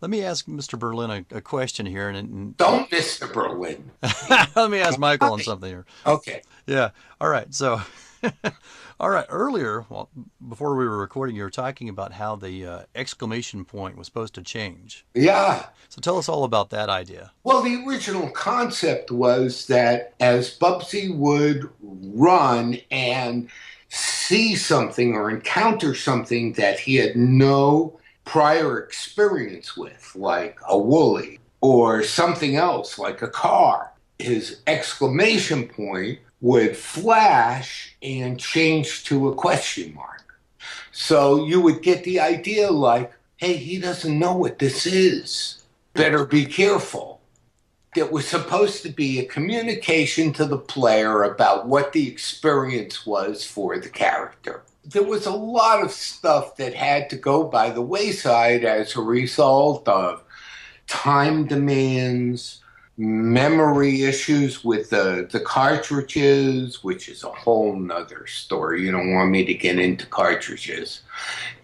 Let me ask Mr. Berlyn a, a question here, and, and Don't, Mr. Berlyn. let me ask Michael on something here. Okay. Yeah. All right. So, all right. Earlier, well, before we were recording, you were talking about how the uh, exclamation point was supposed to change. Yeah. So tell us all about that idea. Well, the original concept was that as Bubsy would run and see something or encounter something that he had no prior experience with, like a Woolie or something else like a car, his exclamation point would flash and change to a question mark. So you would get the idea like, hey, he doesn't know what this is. Better be careful. It was supposed to be a communication to the player about what the experience was for the character. There was a lot of stuff that had to go by the wayside as a result of time demands, memory issues with the, the cartridges, which is a whole nother story. You don't want me to get into cartridges.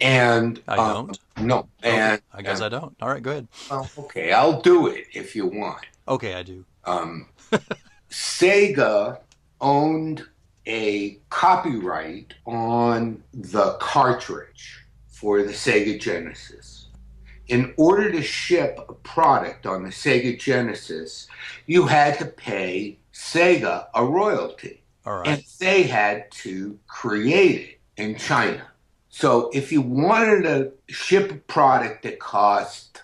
And I don't. no, and I guess I don't. All right, go ahead. well, okay, I'll do it if you want. Okay, I do. Um, Sega owned a copyright on the cartridge for the Sega Genesis. In order to ship a product on the Sega Genesis, you had to pay Sega a royalty. Right. And they had to create it in China. So if you wanted to ship a product that cost,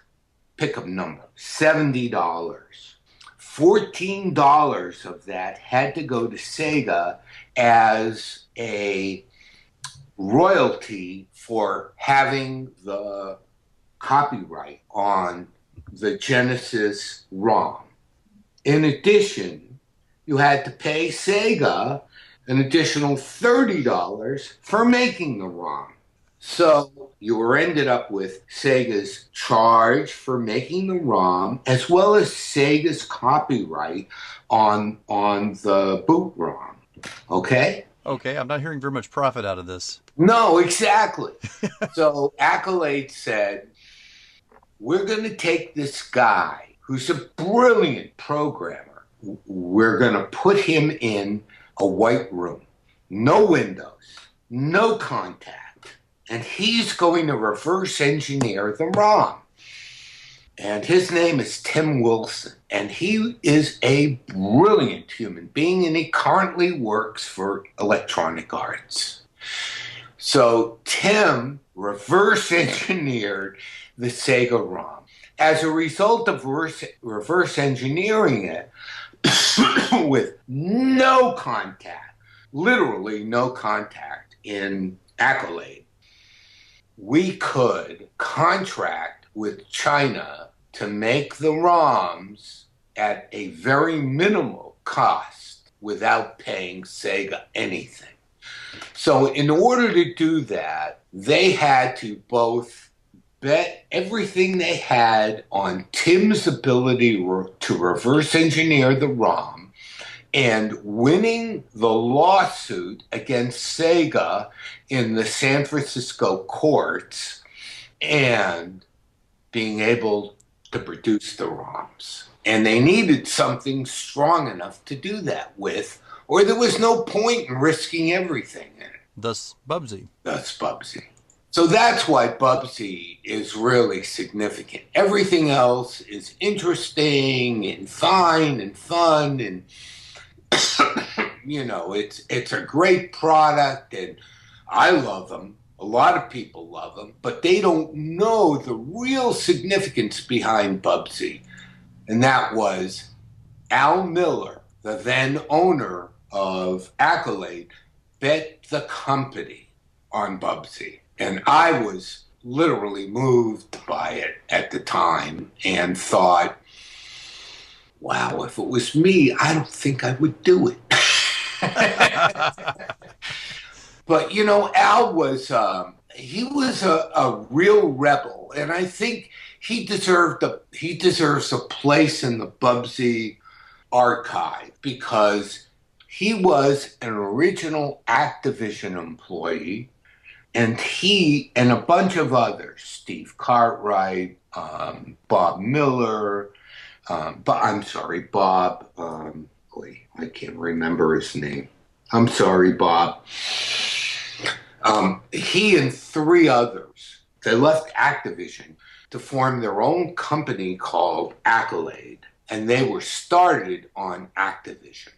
pick a number, $70, $14 of that had to go to Sega as a royalty for having the copyright on the Genesis ROM. In addition, you had to pay Sega an additional $30 for making the ROM. So you were ended up with Sega's charge for making the ROM, as well as Sega's copyright on on the boot ROM. Okay? Okay, I'm not hearing very much profit out of this. No, exactly. so Accolade said, We're going to take this guy who's a brilliant programmer. We're going to put him in a white room, no windows, no contact, and he's going to reverse engineer the ROM. And his name is Tim Wilson, and he is a brilliant human being, and he currently works for Electronic Arts. So Tim reverse engineered the Sega ROM. As a result of reverse, reverse engineering it with no contact, literally no contact in Accolade, we could contract with China to make the ROMs at a very minimal cost without paying Sega anything. So, in order to do that, they had to both bet everything they had on Tim's ability re- to reverse engineer the ROM and winning the lawsuit against Sega in the San Francisco courts and being able to produce the ROMs. And they needed something strong enough to do that with, or there was no point in risking everything in it. Thus, Bubsy. That's Bubsy. So that's why Bubsy is really significant. Everything else is interesting and fine and fun and you know, it's it's a great product and I love them. A lot of people love them, but they don't know the real significance behind Bubsy. And that was Al Miller, the then owner of Accolade, bet the company on Bubsy. And I was literally moved by it at the time and thought, wow, if it was me, I don't think I would do it. but you know, Al was um, he was a, a real rebel, and I think he deserved a he deserves a place in the Bubsy archive because he was an original Activision employee And he and a bunch of others, Steve Cartwright, um, Bob Miller, um, but I'm sorry, Bob. Um, wait, I can't remember his name. I'm sorry, Bob. Um, he and three others, they left Activision to form their own company called Accolade, and they were started on Activision.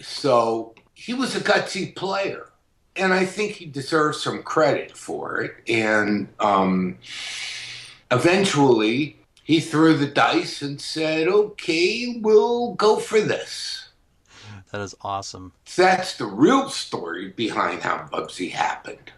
So he was a gutsy player, and I think he deserves some credit for it. And um, eventually, he threw the dice and said, "Okay, we'll go for this." That is awesome. That's the real story behind how Bubsy happened.